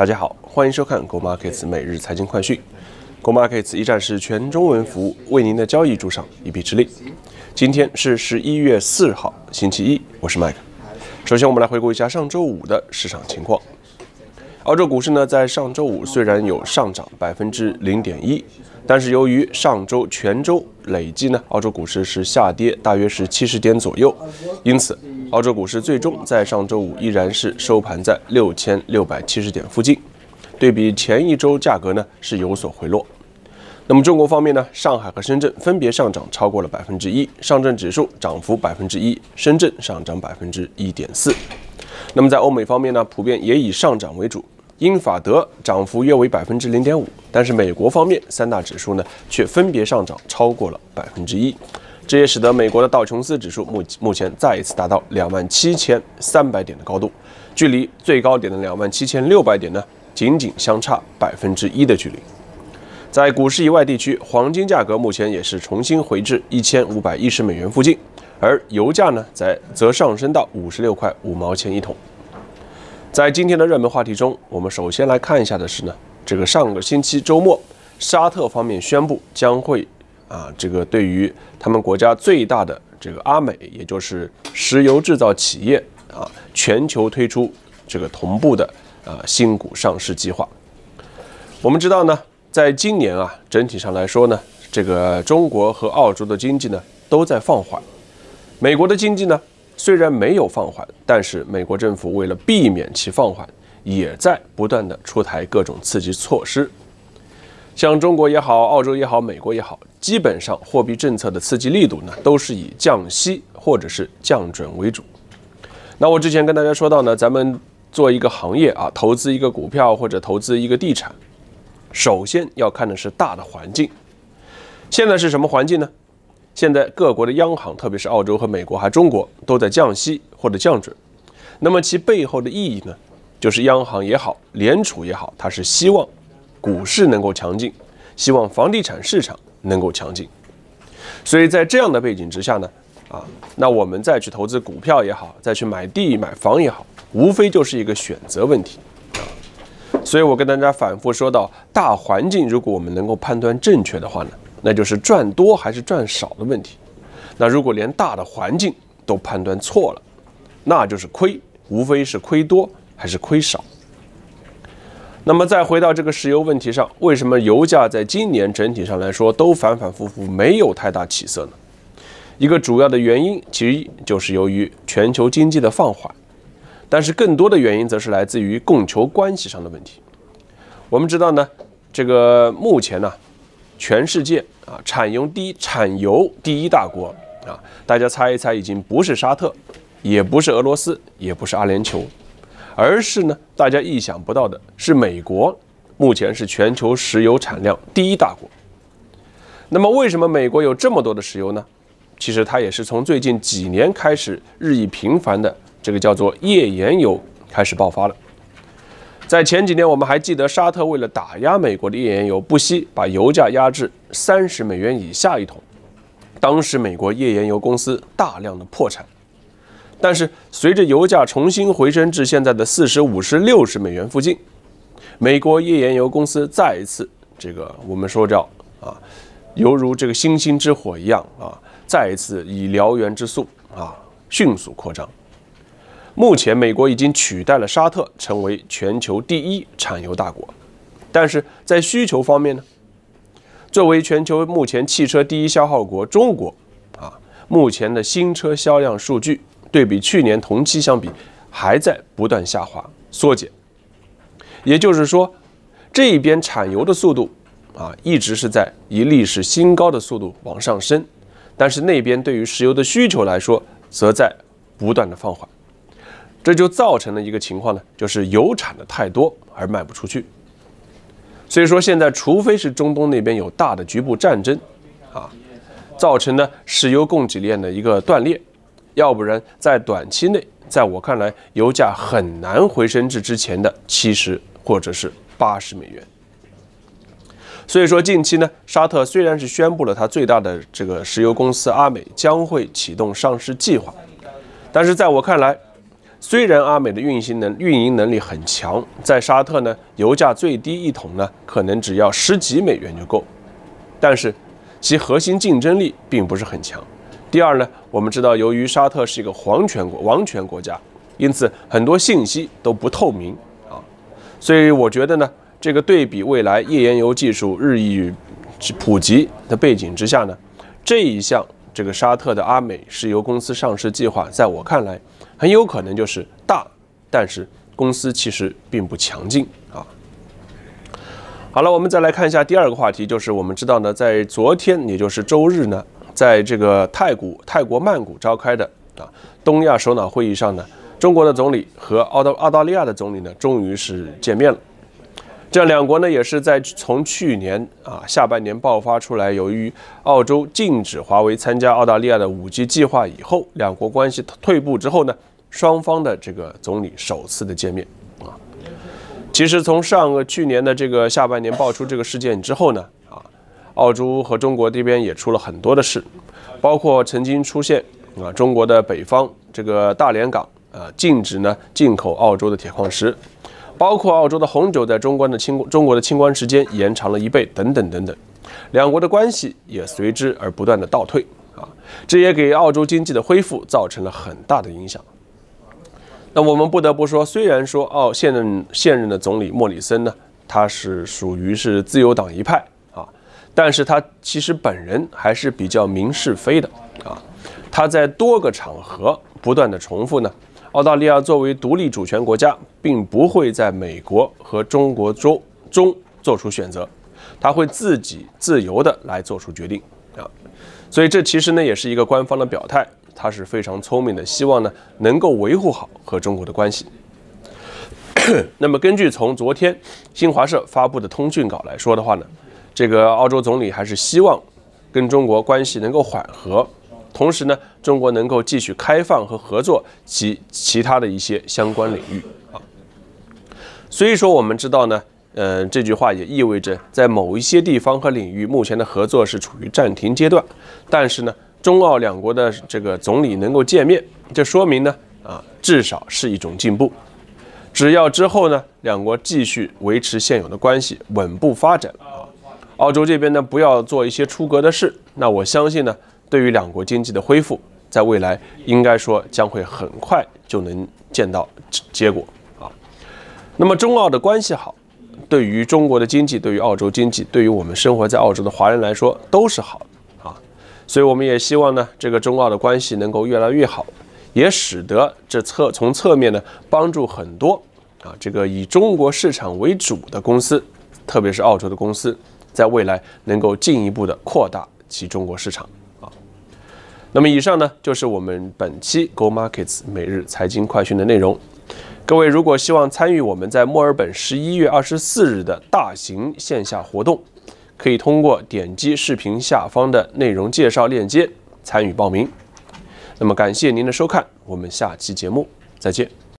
大家好，欢迎收看 Go Markets 每日财经快讯。Go Markets 一站式全中文服务，为您的交易助上一臂之力。今天是十一月四号，星期一，我是 Mike。首先，我们来回顾一下上周五的市场情况。澳洲股市呢，在上周五虽然有上涨百分之零点一，但是由于上周全周累计呢，澳洲股市是下跌大约是七十点左右，因此澳洲股市最终在上周五依然是收盘在六千六百七十点附近，对比前一周价格呢是有所回落。那么中国方面呢，上海和深圳分别上涨超过了百分之一，上证指数涨幅百分之一，深圳上涨百分之一点四。那么在欧美方面呢，普遍也以上涨为主。英法德涨幅约为百分之零点五，但是美国方面三大指数呢却分别上涨超过了百分之一，这也使得美国的道琼斯指数目目前再一次达到两万七千三百点的高度，距离最高点的两万七千六百点呢仅仅相差百分之一的距离。在股市以外地区，黄金价格目前也是重新回至一千五百一十美元附近，而油价呢在则上升到五十六块五毛钱一桶。在今天的热门话题中，我们首先来看一下的是呢，这个上个星期周末，沙特方面宣布将会啊，这个对于他们国家最大的这个阿美，也就是石油制造企业啊，全球推出这个同步的啊新股上市计划。我们知道呢，在今年啊，整体上来说呢，这个中国和澳洲的经济呢都在放缓，美国的经济呢。虽然没有放缓，但是美国政府为了避免其放缓，也在不断的出台各种刺激措施。像中国也好，澳洲也好，美国也好，基本上货币政策的刺激力度呢，都是以降息或者是降准为主。那我之前跟大家说到呢，咱们做一个行业啊，投资一个股票或者投资一个地产，首先要看的是大的环境。现在是什么环境呢？现在各国的央行，特别是澳洲和美国还中国，都在降息或者降准。那么其背后的意义呢，就是央行也好，联储也好，它是希望股市能够强劲，希望房地产市场能够强劲。所以在这样的背景之下呢，啊，那我们再去投资股票也好，再去买地买房也好，无非就是一个选择问题。所以我跟大家反复说到，大环境如果我们能够判断正确的话呢？那就是赚多还是赚少的问题。那如果连大的环境都判断错了，那就是亏，无非是亏多还是亏少。那么再回到这个石油问题上，为什么油价在今年整体上来说都反反复复没有太大起色呢？一个主要的原因，其一就是由于全球经济的放缓，但是更多的原因则是来自于供求关系上的问题。我们知道呢，这个目前呢。全世界啊，产油第一产油第一大国啊，大家猜一猜，已经不是沙特，也不是俄罗斯，也不是阿联酋，而是呢，大家意想不到的是美国，目前是全球石油产量第一大国。那么，为什么美国有这么多的石油呢？其实它也是从最近几年开始日益频繁的这个叫做页岩油开始爆发了。在前几年，我们还记得沙特为了打压美国的页岩油，不惜把油价压至三十美元以下一桶。当时美国页岩油公司大量的破产。但是随着油价重新回升至现在的四十五、十六十美元附近，美国页岩油公司再一次这个我们说叫啊，犹如这个星星之火一样啊，再一次以燎原之速啊迅速扩张。目前，美国已经取代了沙特，成为全球第一产油大国。但是在需求方面呢？作为全球目前汽车第一消耗国，中国啊，目前的新车销量数据对比去年同期相比，还在不断下滑缩减。也就是说，这一边产油的速度啊，一直是在以历史新高的速度往上升，但是那边对于石油的需求来说，则在不断的放缓。这就造成了一个情况呢，就是油产的太多而卖不出去。所以说现在，除非是中东那边有大的局部战争，啊，造成呢石油供给链的一个断裂，要不然在短期内，在我看来，油价很难回升至之前的七十或者是八十美元。所以说近期呢，沙特虽然是宣布了它最大的这个石油公司阿美将会启动上市计划，但是在我看来，虽然阿美的运行能运营能力很强，在沙特呢，油价最低一桶呢可能只要十几美元就够，但是其核心竞争力并不是很强。第二呢，我们知道，由于沙特是一个皇权国、王权国家，因此很多信息都不透明啊。所以我觉得呢，这个对比未来页岩油技术日益普及的背景之下呢，这一项这个沙特的阿美石油公司上市计划，在我看来，很有可能就是大，但是公司其实并不强劲啊。好了，我们再来看一下第二个话题，就是我们知道呢，在昨天，也就是周日呢。在这个泰国泰国曼谷召开的啊东亚首脑会议上呢，中国的总理和澳大澳大利亚的总理呢，终于是见面了。这两国呢，也是在从去年啊下半年爆发出来，由于澳洲禁止华为参加澳大利亚的五 G 计划以后，两国关系退步之后呢，双方的这个总理首次的见面啊。其实从上个去年的这个下半年爆出这个事件之后呢。澳洲和中国这边也出了很多的事，包括曾经出现啊，中国的北方这个大连港啊禁止呢进口澳洲的铁矿石，包括澳洲的红酒在中关的清中国的清关时间延长了一倍等等等等，两国的关系也随之而不断的倒退啊，这也给澳洲经济的恢复造成了很大的影响。那我们不得不说，虽然说澳现任现任的总理莫里森呢，他是属于是自由党一派。但是他其实本人还是比较明是非的啊，他在多个场合不断的重复呢，澳大利亚作为独立主权国家，并不会在美国和中国中中做出选择，他会自己自由的来做出决定啊，所以这其实呢也是一个官方的表态，他是非常聪明的，希望呢能够维护好和中国的关系。那么根据从昨天新华社发布的通讯稿来说的话呢。这个澳洲总理还是希望跟中国关系能够缓和，同时呢，中国能够继续开放和合作其其他的一些相关领域啊。所以说，我们知道呢，呃，这句话也意味着在某一些地方和领域，目前的合作是处于暂停阶段。但是呢，中澳两国的这个总理能够见面，这说明呢，啊，至少是一种进步。只要之后呢，两国继续维持现有的关系，稳步发展。澳洲这边呢，不要做一些出格的事。那我相信呢，对于两国经济的恢复，在未来应该说将会很快就能见到结果啊。那么中澳的关系好，对于中国的经济，对于澳洲经济，对于我们生活在澳洲的华人来说都是好的啊。所以我们也希望呢，这个中澳的关系能够越来越好，也使得这侧从侧面呢帮助很多啊这个以中国市场为主的公司，特别是澳洲的公司。在未来能够进一步的扩大其中国市场啊。那么以上呢就是我们本期 Go Markets 每日财经快讯的内容。各位如果希望参与我们在墨尔本十一月二十四日的大型线下活动，可以通过点击视频下方的内容介绍链接参与报名。那么感谢您的收看，我们下期节目再见。